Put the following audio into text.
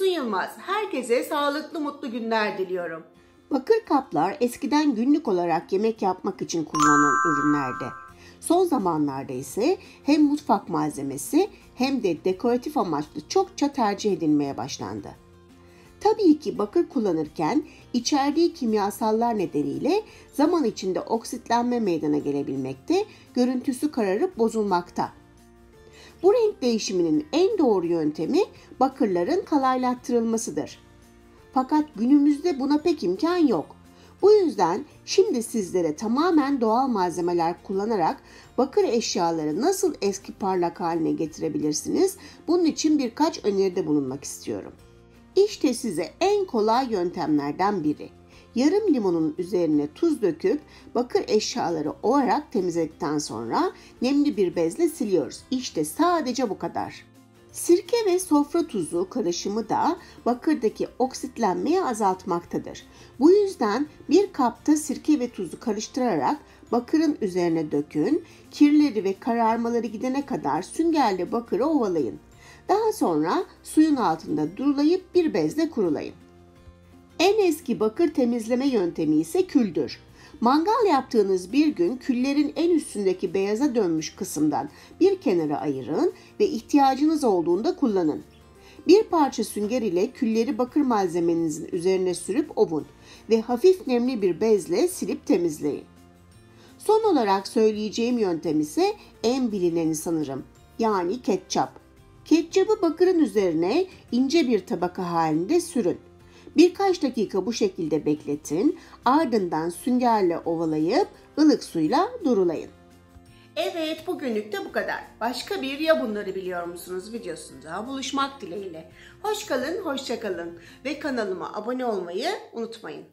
Füsun Yılmaz. Herkese sağlıklı mutlu günler diliyorum. Bakır kaplar eskiden günlük olarak yemek yapmak için kullanılan ürünlerdi. Son zamanlarda ise hem mutfak malzemesi hem de dekoratif amaçlı çokça tercih edilmeye başlandı. Tabii ki bakır kullanırken içerdiği kimyasallar nedeniyle zaman içinde oksitlenme meydana gelebilmekte, görüntüsü kararıp bozulmakta. Bu renk değişiminin en doğru yöntemi bakırların kalaylattırılmasıdır. Fakat günümüzde buna pek imkan yok. Bu yüzden şimdi sizlere tamamen doğal malzemeler kullanarak bakır eşyaları nasıl eski parlak haline getirebilirsiniz? Bunun için birkaç öneride bulunmak istiyorum. İşte size en kolay yöntemlerden biri. Yarım limonun üzerine tuz döküp bakır eşyaları ovarak temizledikten sonra nemli bir bezle siliyoruz. İşte sadece bu kadar. Sirke ve sofra tuzu karışımı da bakırdaki oksitlenmeyi azaltmaktadır. Bu yüzden bir kapta sirke ve tuzu karıştırarak bakırın üzerine dökün, kirleri ve kararmaları gidene kadar süngerle bakırı ovalayın. Daha sonra suyun altında durulayıp bir bezle kurulayın. En eski bakır temizleme yöntemi ise küldür. Mangal yaptığınız bir gün küllerin en üstündeki beyaza dönmüş kısımdan bir kenara ayırın ve ihtiyacınız olduğunda kullanın. Bir parça sünger ile külleri bakır malzemenizin üzerine sürüp ovun ve hafif nemli bir bezle silip temizleyin. Son olarak söyleyeceğim yöntem ise en bilineni sanırım. Yani ketçap. Ketçabı bakırın üzerine ince bir tabaka halinde sürün. Birkaç dakika bu şekilde bekletin. Ardından süngerle ovalayıp ılık suyla durulayın. Evet bugünlük de bu kadar. Başka bir ya bunları biliyor musunuz videosunda buluşmak dileğiyle. Hoş kalın, hoşça kalın ve kanalıma abone olmayı unutmayın.